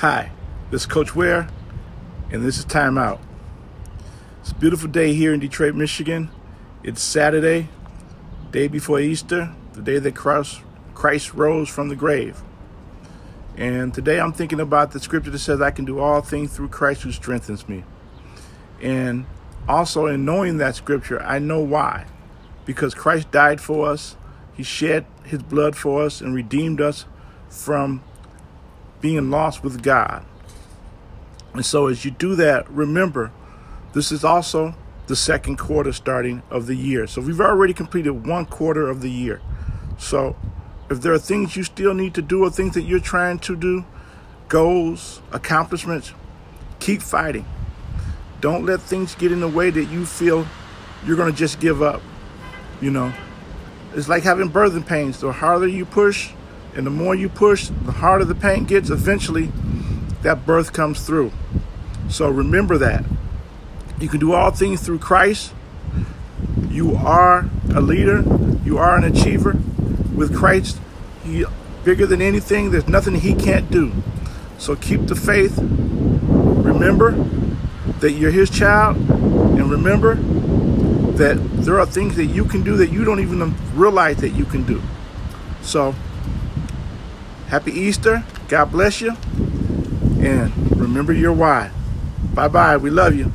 Hi, this is Coach Ware, and this is Time Out. It's a beautiful day here in Detroit, Michigan. It's Saturday, day before Easter, the day that Christ, Christ rose from the grave. And today I'm thinking about the scripture that says, I can do all things through Christ who strengthens me. And also, in knowing that scripture, I know why. Because Christ died for us, He shed His blood for us, and redeemed us from being lost with God. And so, as you do that, remember this is also the second quarter starting of the year. So, we've already completed one quarter of the year. So, if there are things you still need to do or things that you're trying to do, goals, accomplishments, keep fighting. Don't let things get in the way that you feel you're going to just give up. You know, it's like having birthing pains. The harder you push, and the more you push, the harder the pain gets. Eventually, that birth comes through. So remember that. You can do all things through Christ. You are a leader, you are an achiever. With Christ, He bigger than anything, there's nothing He can't do. So keep the faith. Remember that you're His child, and remember that there are things that you can do that you don't even realize that you can do. So, Happy Easter. God bless you. And remember your why. Bye bye. We love you.